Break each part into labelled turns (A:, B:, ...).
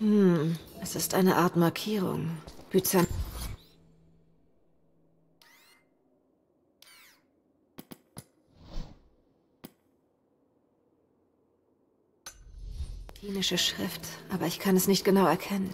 A: Hm, es ist eine Art Markierung. Byzant Schrift, aber ich kann es nicht genau erkennen.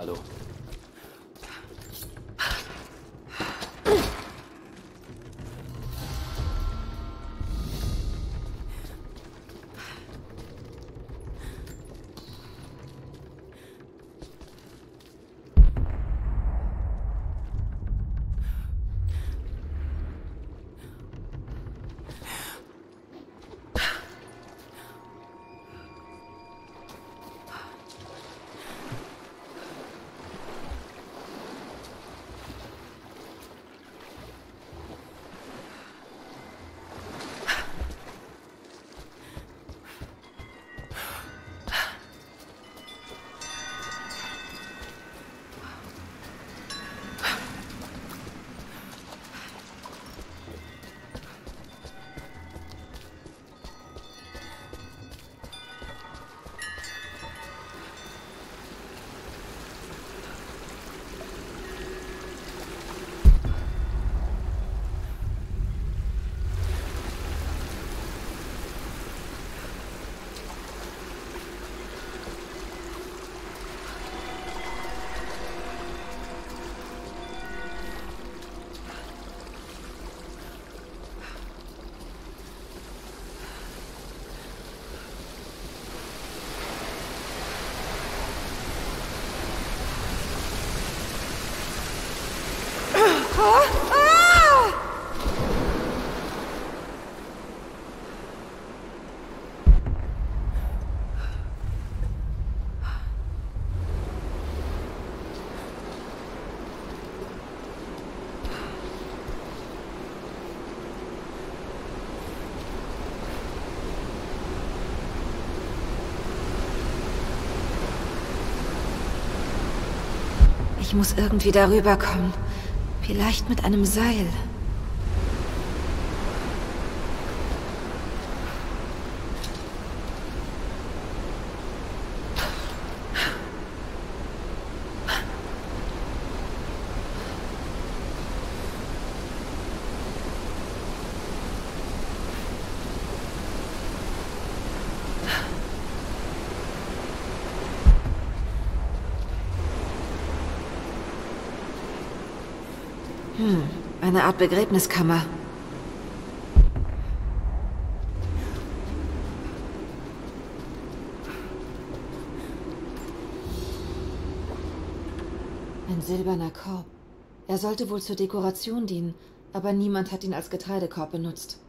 B: Allô.
A: Ich muss irgendwie darüber kommen. Vielleicht mit einem Seil. Hm, eine Art Begräbniskammer. Ein silberner Korb. Er sollte wohl zur Dekoration dienen, aber niemand hat ihn als Getreidekorb benutzt.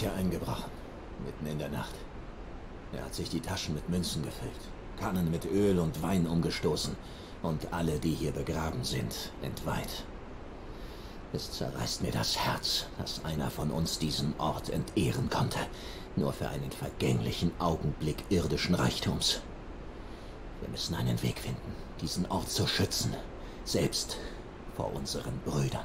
B: Hier eingebrochen. Mitten in der Nacht. Er hat sich die Taschen mit Münzen gefüllt, Kannen mit Öl und Wein umgestoßen und alle, die hier begraben sind, entweiht. Es zerreißt mir das Herz, dass einer von uns diesen Ort entehren konnte, nur für einen vergänglichen Augenblick irdischen Reichtums. Wir müssen einen Weg finden, diesen Ort zu schützen, selbst vor unseren Brüdern.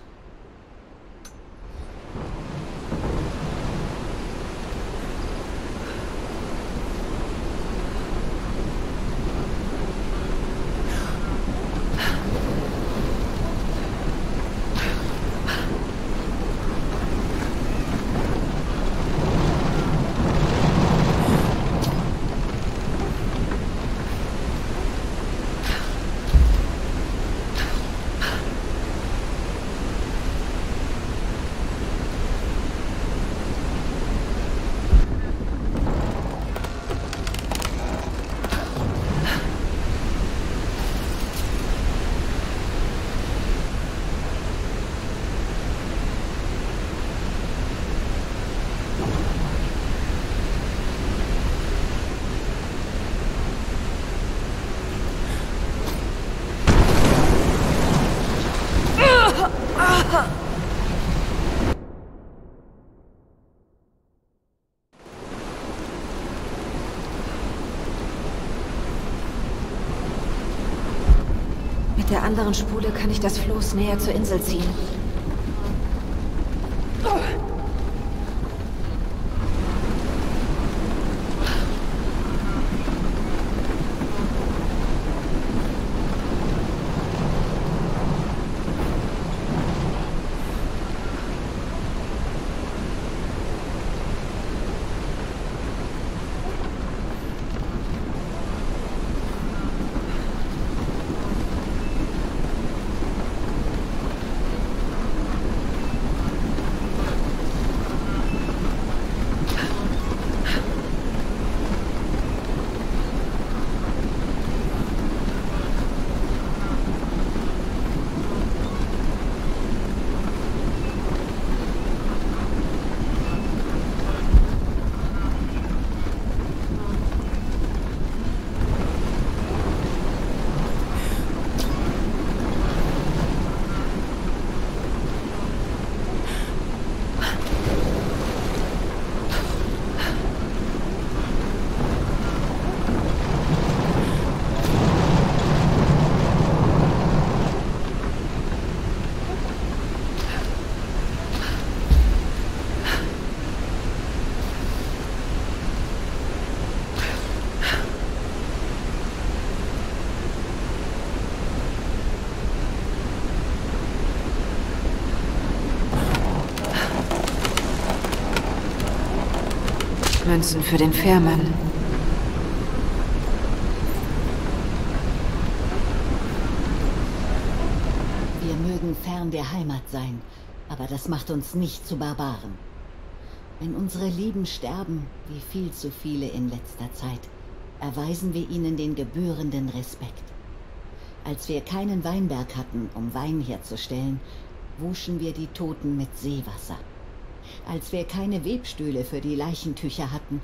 A: Mit der anderen Spule kann ich das Floß näher zur Insel ziehen. Münzen für den Fährmann.
C: Wir mögen fern der Heimat sein, aber das macht uns nicht zu Barbaren. Wenn unsere Lieben sterben, wie viel zu viele in letzter Zeit, erweisen wir ihnen den gebührenden Respekt. Als wir keinen Weinberg hatten, um Wein herzustellen, wuschen wir die Toten mit Seewasser. Als wir keine Webstühle für die Leichentücher hatten,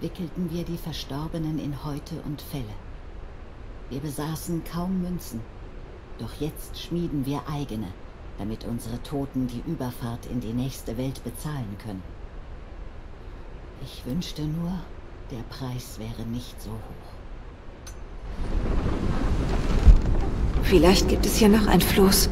C: wickelten wir die Verstorbenen in Häute und Felle. Wir besaßen kaum Münzen, doch jetzt schmieden wir eigene, damit unsere Toten die Überfahrt in die nächste Welt bezahlen können. Ich wünschte nur, der Preis wäre nicht so hoch.
A: Vielleicht gibt es hier noch ein Floß.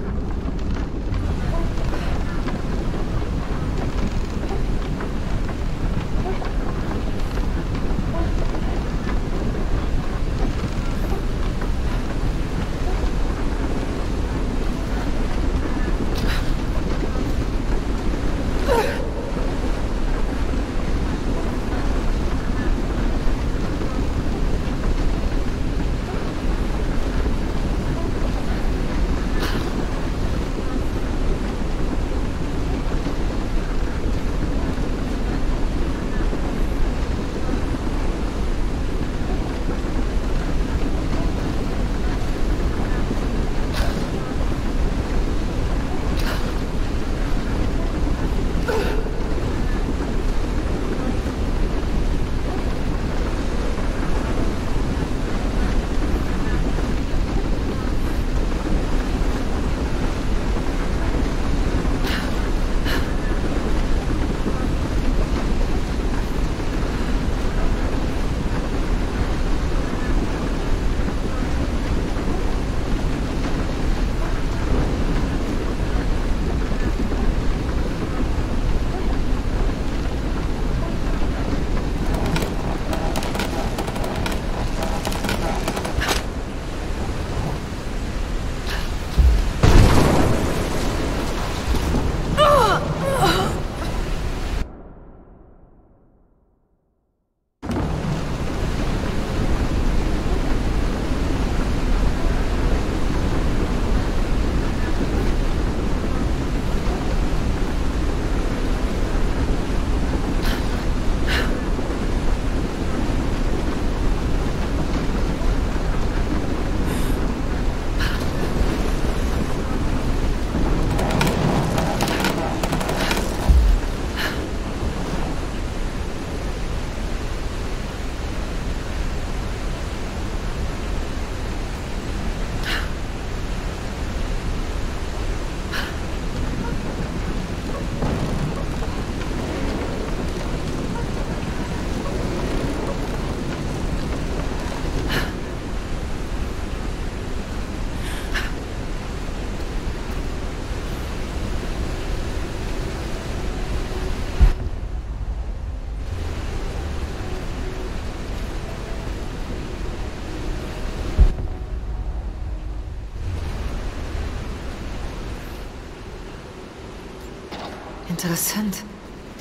A: Interessant.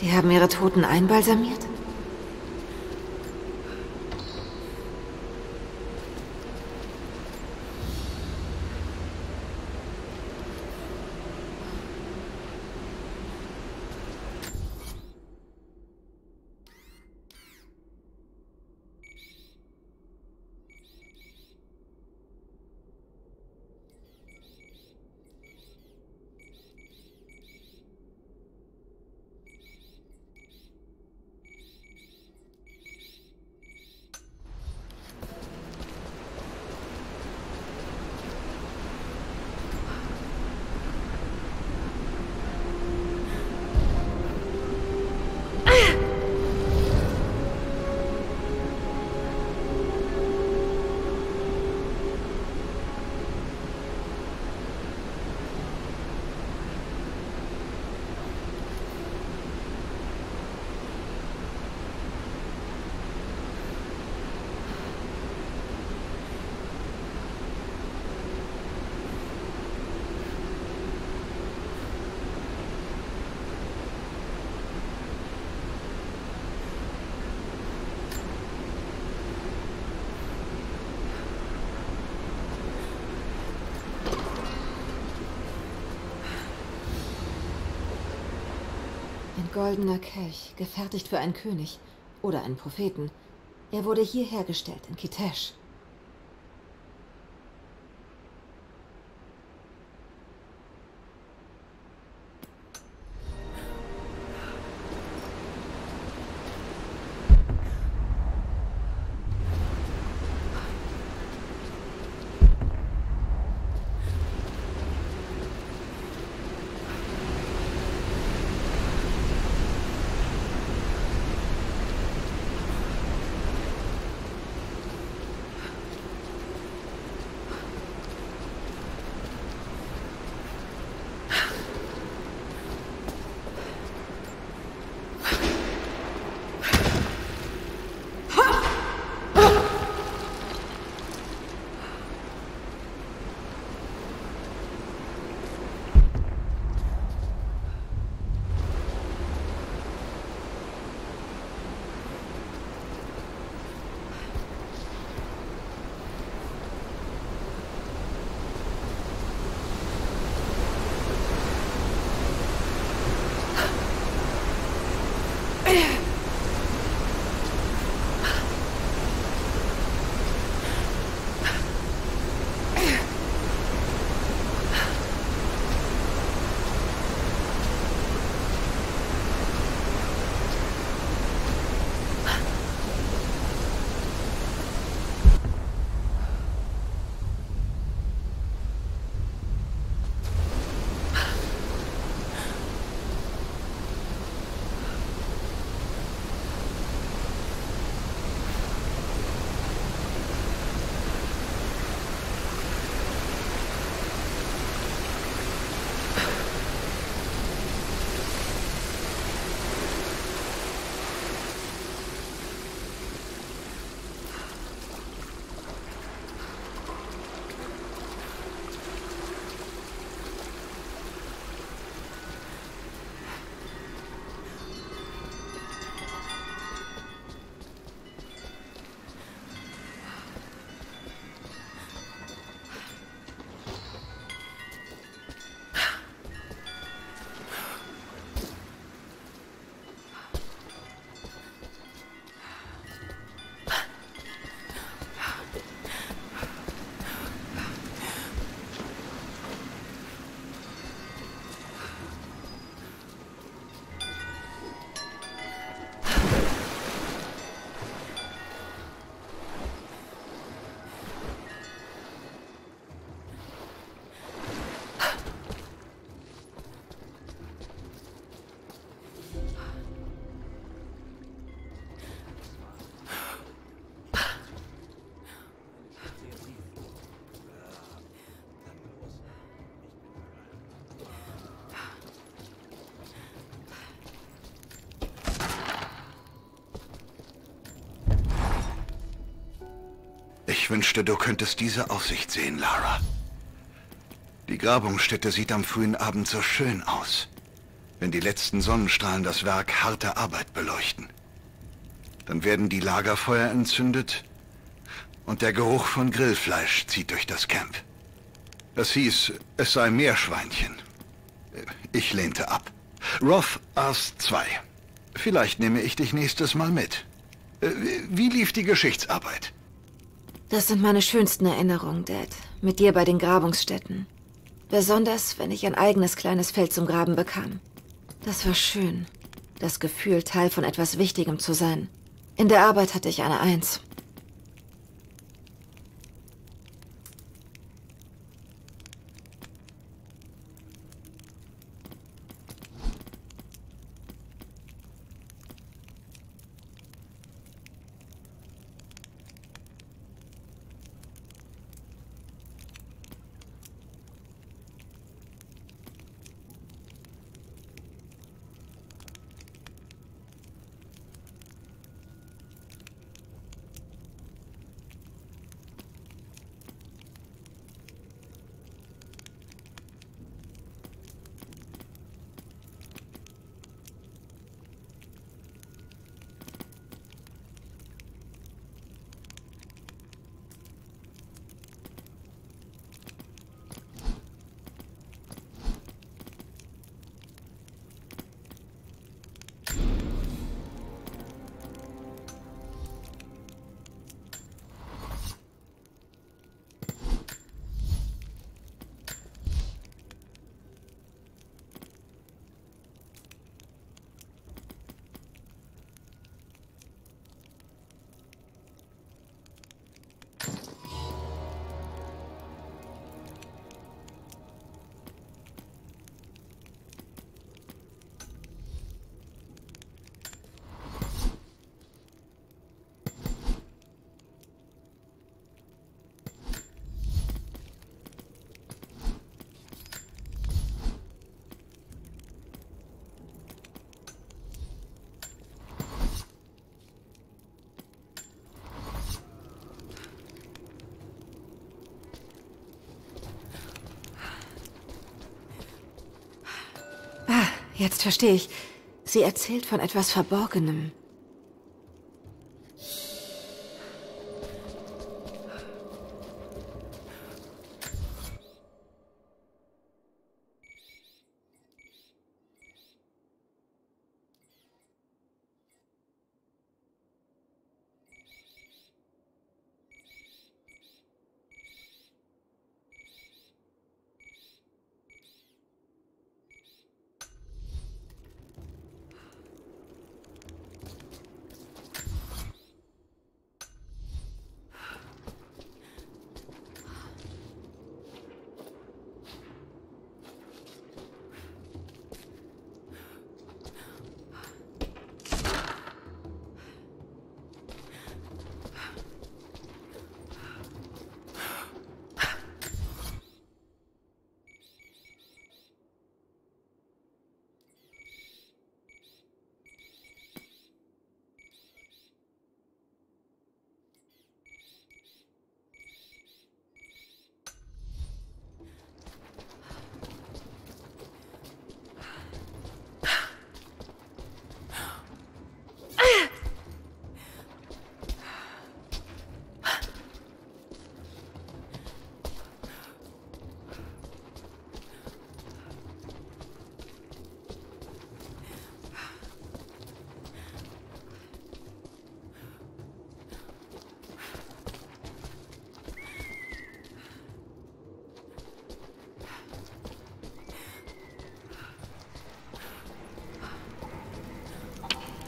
A: Die haben ihre Toten einbalsamiert? Goldener Kelch, gefertigt für einen König oder einen Propheten. Er wurde hier hergestellt, in Kitesh.
D: Ich wünschte, du könntest diese Aussicht sehen, Lara. Die Grabungsstätte sieht am frühen Abend so schön aus, wenn die letzten Sonnenstrahlen das Werk harte Arbeit beleuchten. Dann werden die Lagerfeuer entzündet und der Geruch von Grillfleisch zieht durch das Camp. Es hieß, es sei Meerschweinchen. Ich lehnte ab. Roth aß zwei. Vielleicht nehme ich dich nächstes Mal mit. Wie lief die Geschichtsarbeit?
A: Das sind meine schönsten Erinnerungen, Dad. Mit dir bei den Grabungsstätten. Besonders, wenn ich ein eigenes kleines Feld zum Graben bekam. Das war schön. Das Gefühl, Teil von etwas Wichtigem zu sein. In der Arbeit hatte ich eine Eins. Jetzt verstehe ich. Sie erzählt von etwas Verborgenem.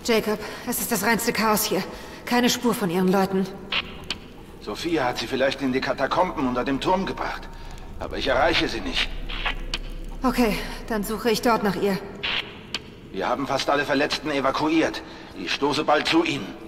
A: Jacob, es ist das reinste Chaos hier. Keine Spur von ihren Leuten.
E: Sophia hat sie vielleicht in die Katakomben unter dem Turm gebracht. Aber ich erreiche sie nicht.
A: Okay, dann suche ich dort nach ihr.
E: Wir haben fast alle Verletzten evakuiert. Ich stoße bald zu ihnen.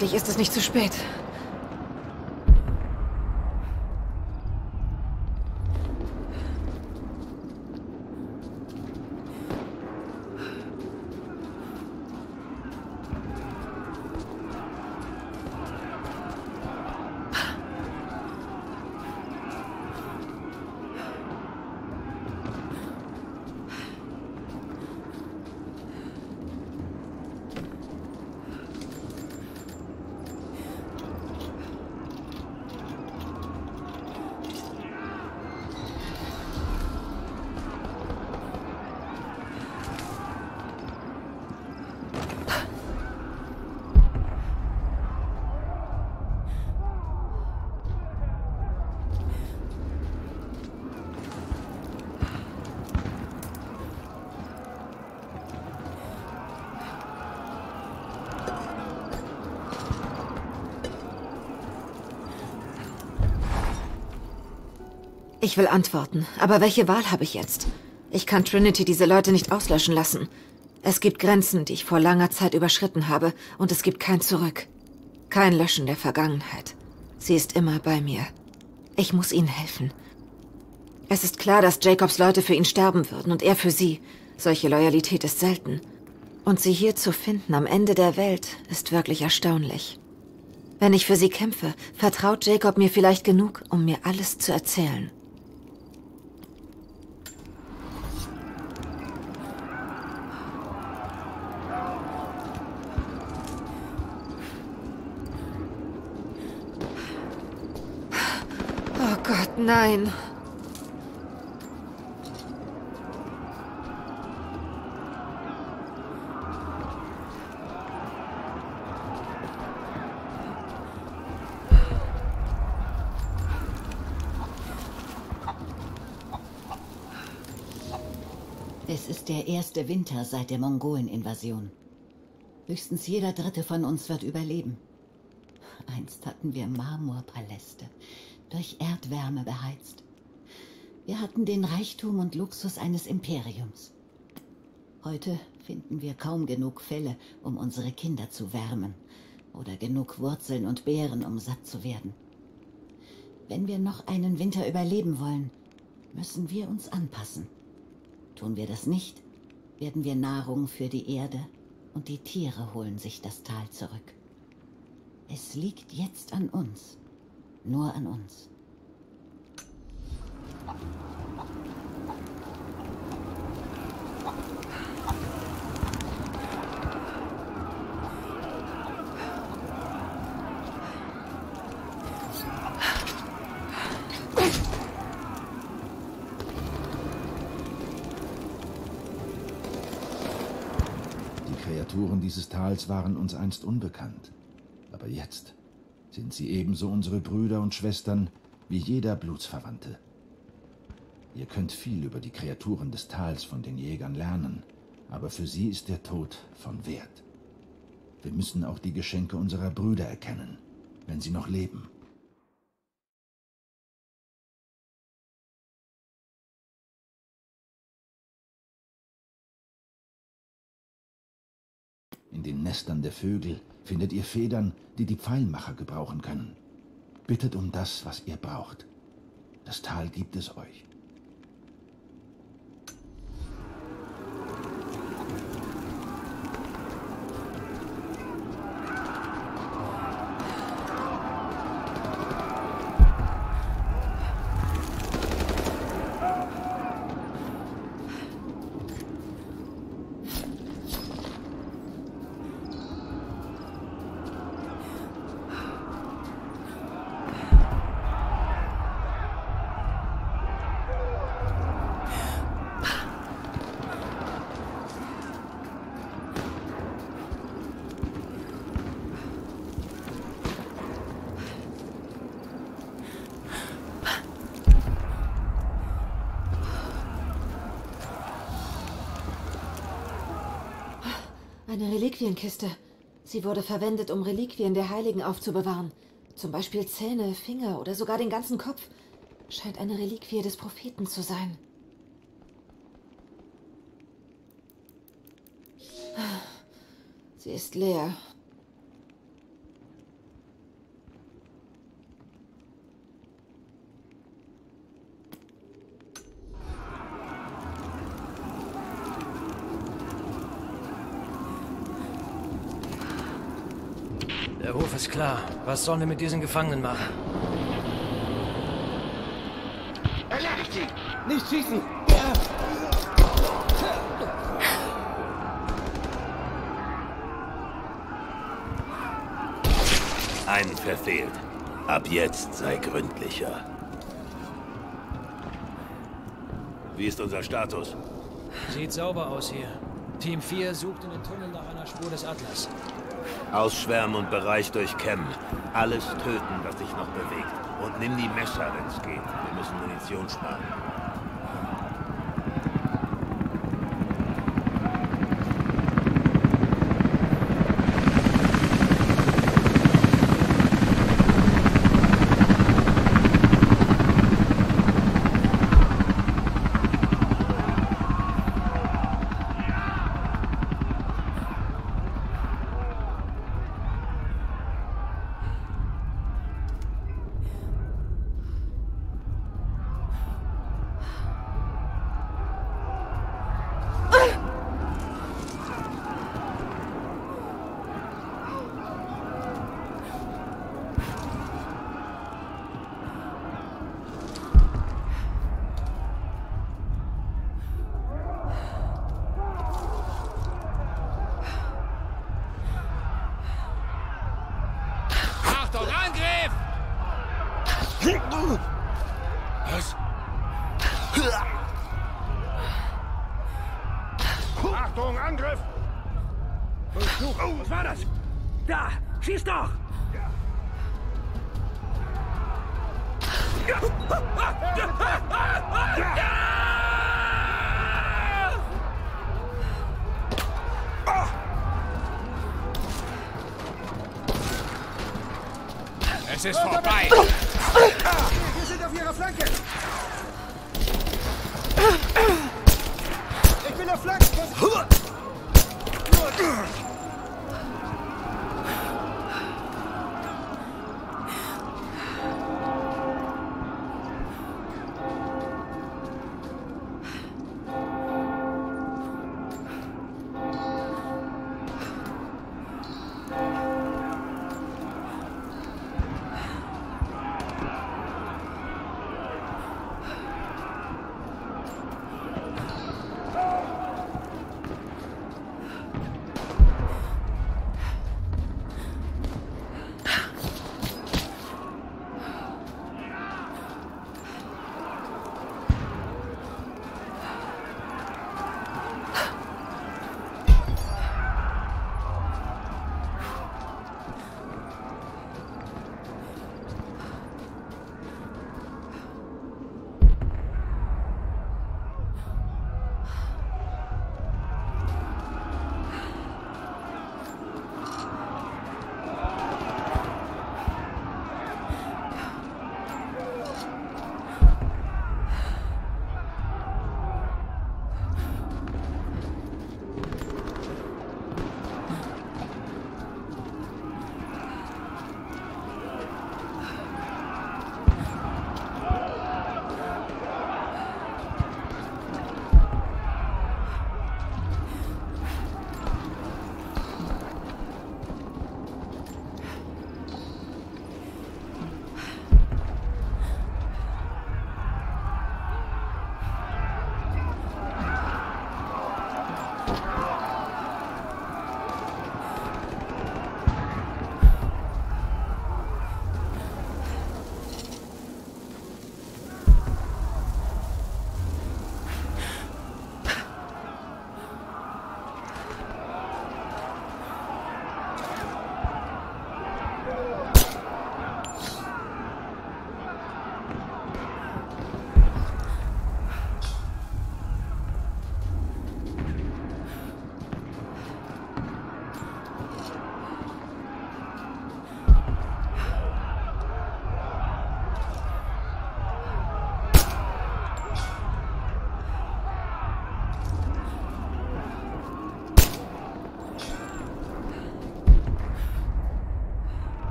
A: Hoffentlich ist es nicht zu spät. Ich will antworten, aber welche Wahl habe ich jetzt? Ich kann Trinity diese Leute nicht auslöschen lassen. Es gibt Grenzen, die ich vor langer Zeit überschritten habe, und es gibt kein Zurück. Kein Löschen der Vergangenheit. Sie ist immer bei mir. Ich muss ihnen helfen. Es ist klar, dass Jacobs Leute für ihn sterben würden und er für sie. Solche Loyalität ist selten. Und sie hier zu finden am Ende der Welt ist wirklich erstaunlich. Wenn ich für sie kämpfe, vertraut Jacob mir vielleicht genug, um mir alles zu erzählen. Nein.
C: Es ist der erste Winter seit der Mongolen-Invasion. Höchstens jeder Dritte von uns wird überleben. Einst hatten wir Marmorpaläste, durch Erdwärme beheizt. Wir hatten den Reichtum und Luxus eines Imperiums. Heute finden wir kaum genug Felle, um unsere Kinder zu wärmen, oder genug Wurzeln und Beeren, um satt zu werden. Wenn wir noch einen Winter überleben wollen, müssen wir uns anpassen. Tun wir das nicht, werden wir Nahrung für die Erde und die Tiere holen sich das Tal zurück. Es liegt jetzt an uns. Nur an uns.
E: Die Kreaturen dieses Tals waren uns einst unbekannt. Aber jetzt sind sie ebenso unsere Brüder und Schwestern wie jeder Blutsverwandte. Ihr könnt viel über die Kreaturen des Tals von den Jägern lernen, aber für sie ist der Tod von Wert. Wir müssen auch die Geschenke unserer Brüder erkennen, wenn sie noch leben. In den Nestern der Vögel findet ihr Federn, die die Pfeilmacher gebrauchen können. Bittet um das, was ihr braucht. Das Tal gibt es euch.
A: Eine Reliquienkiste. Sie wurde verwendet, um Reliquien der Heiligen aufzubewahren. Zum Beispiel Zähne, Finger oder sogar den ganzen Kopf. Scheint eine Reliquie des Propheten zu sein. Sie ist leer.
F: Klar. Was sollen wir mit diesen Gefangenen machen?
G: Erledigt sie!
H: Nicht schießen!
I: Einen verfehlt. Ab jetzt sei gründlicher. Wie ist unser Status?
F: Sieht sauber aus hier. Team 4 sucht in den Tunnel nach einer Spur des Atlas.
I: Ausschwärmen und Bereich durchkämmen. Alles töten, was sich noch bewegt. Und nimm die Messer, wenn es geht. Wir müssen Munition sparen.
J: Was?
H: Achtung, Angriff!
J: Oh, was war das? Da! Schieß doch!
H: Es ist vorbei!
J: Wir sind auf ihrer Flanke! Ich bin auf Flanke!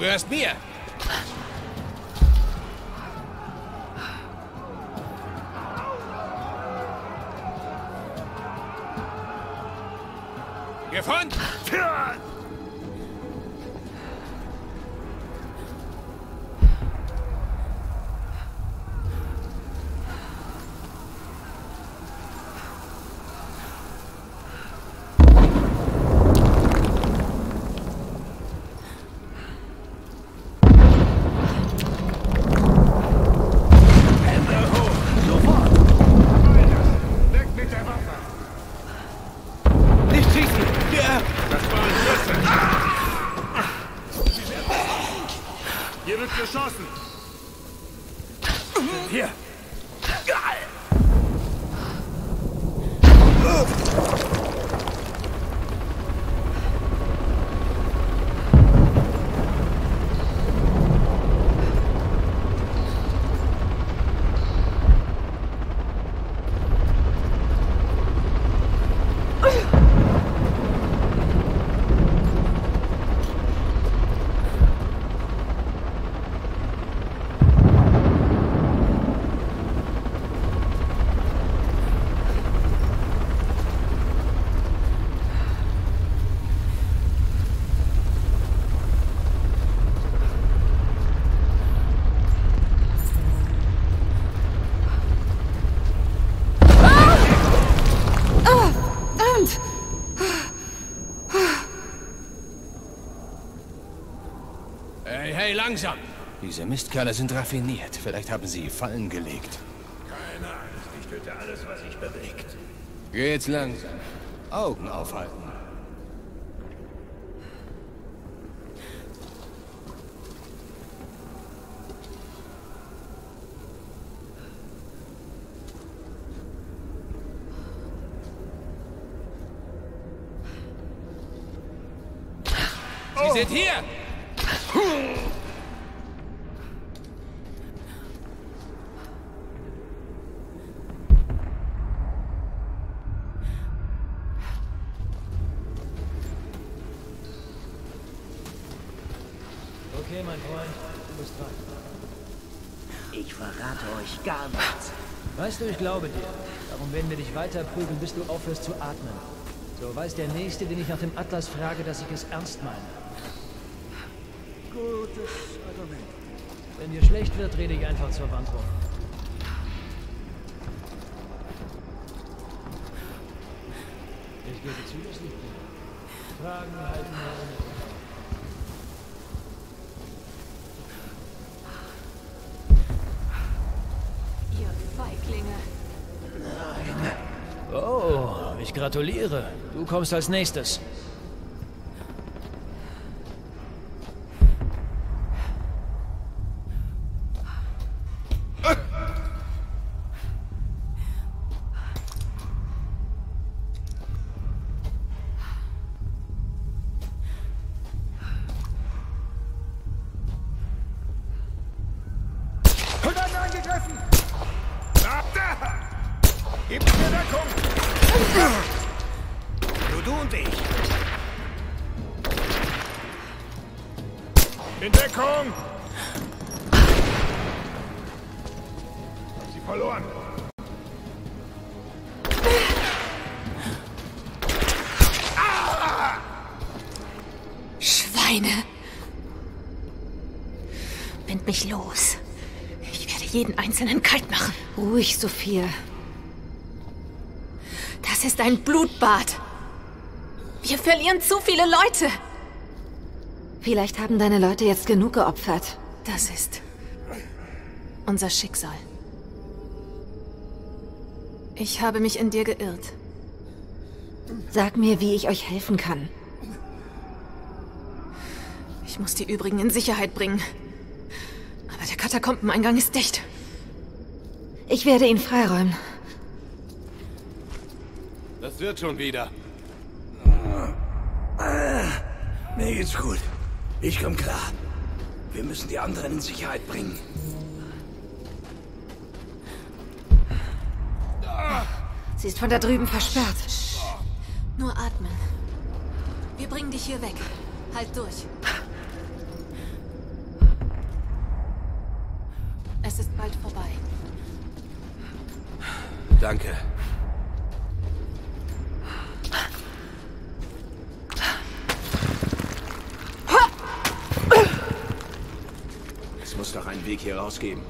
J: Du
F: Hey, langsam!
J: Diese Mistkerle sind raffiniert. Vielleicht haben sie Fallen gelegt.
K: Keine Angst, ich töte alles, was sich bewegt.
J: Geht's langsam. Augen aufhalten.
F: Sie sind hier! Okay, mein Freund, du bist dran.
H: Ich verrate euch gar nichts.
F: Weißt du, ich glaube dir. Darum werden wir dich weiter prügeln, bis du aufhörst zu atmen. So weiß der Nächste, den ich nach dem Atlas frage, dass ich es ernst meine.
H: Gutes Argument.
F: Wenn dir schlecht wird, rede ich einfach zur Wand rum. Ich gebe zu, das liegt mir. Fragen halten wir ohne.
A: Ihr Feiglinge.
F: Oh, ich gratuliere. Du kommst als nächstes.
K: Deckung! Hab sie verloren.
L: Schweine! Bind mich los. Ich werde jeden einzelnen kalt machen.
A: Ruhig, Sophia.
L: Das ist ein Blutbad. Wir verlieren zu viele Leute.
A: Vielleicht haben deine Leute jetzt genug geopfert.
L: Das ist unser Schicksal. Ich habe mich in dir geirrt.
A: Sag mir, wie ich euch helfen kann.
L: Ich muss die übrigen in Sicherheit bringen. Aber der Katakombeneingang ist dicht.
A: Ich werde ihn freiräumen.
J: Das wird schon wieder.
H: Mir geht's gut. Ich komm klar. Wir müssen die anderen in Sicherheit bringen.
A: Sie ist von da drüben versperrt.
L: Nur atmen. Wir bringen dich hier weg. Halt durch. Es ist bald vorbei.
J: Danke. Es muss doch einen Weg hier rausgeben.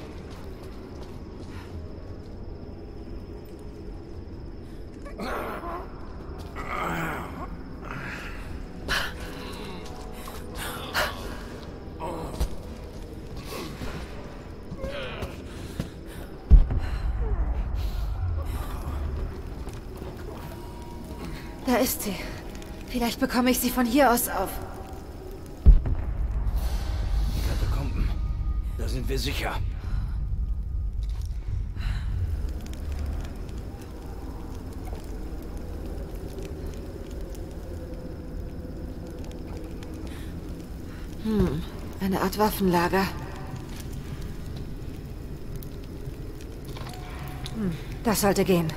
A: Da ist sie. Vielleicht bekomme ich sie von hier aus auf.
H: Sicher.
A: Hm, eine Art Waffenlager. Hm, das sollte gehen.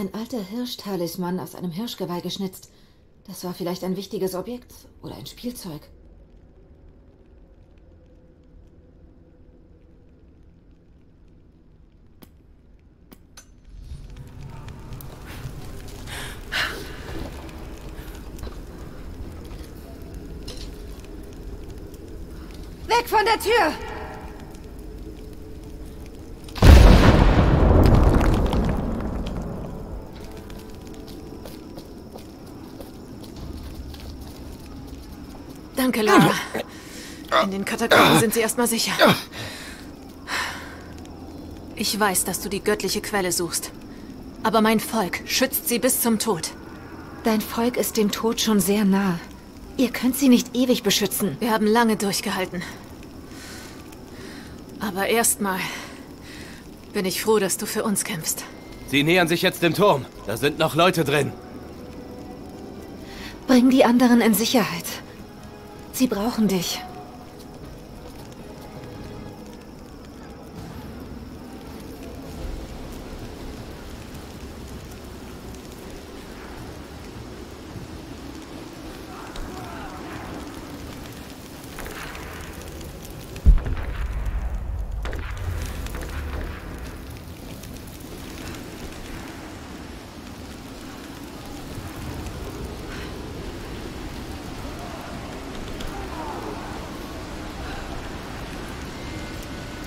A: Ein alter Hirschtalisman aus einem Hirschgeweih geschnitzt. Das war vielleicht ein wichtiges Objekt oder ein Spielzeug. Weg von der Tür!
L: Danke, Lara. In den Katakomben sind sie erstmal sicher. Ich weiß, dass du die göttliche Quelle suchst. Aber mein Volk schützt sie bis zum Tod.
A: Dein Volk ist dem Tod schon sehr nah. Ihr könnt sie nicht ewig beschützen.
L: Wir haben lange durchgehalten. Aber erstmal bin ich froh, dass du für uns kämpfst.
J: Sie nähern sich jetzt dem Turm. Da sind noch Leute drin.
A: Bring die anderen in Sicherheit. Sie brauchen dich.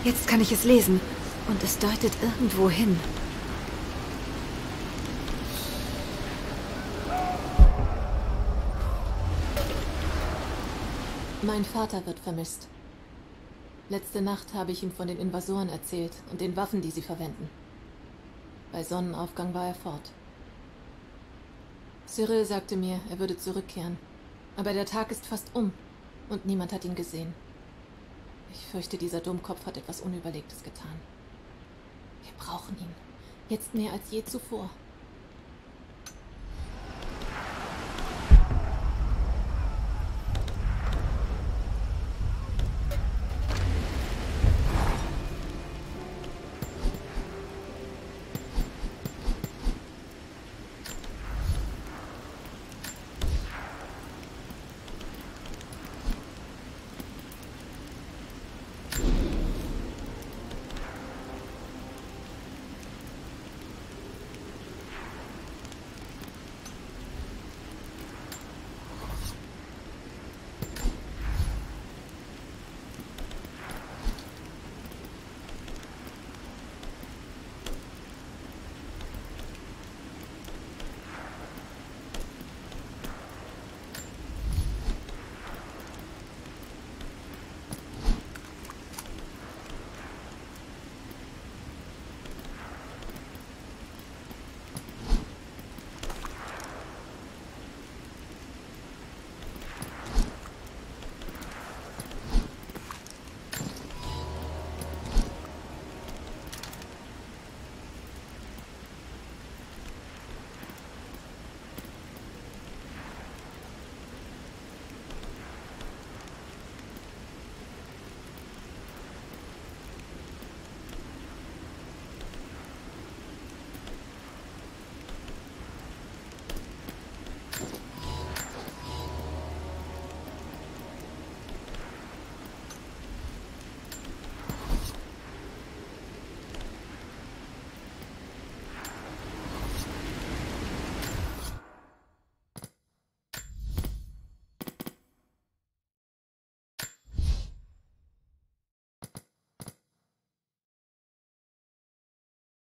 A: Jetzt kann ich es lesen. Und es deutet irgendwo hin.
L: Mein Vater wird vermisst. Letzte Nacht habe ich ihm von den Invasoren erzählt und den Waffen, die sie verwenden. Bei Sonnenaufgang war er fort. Cyril sagte mir, er würde zurückkehren. Aber der Tag ist fast um und niemand hat ihn gesehen. Ich fürchte, dieser Dummkopf hat etwas Unüberlegtes getan. Wir brauchen ihn. Jetzt mehr als je zuvor.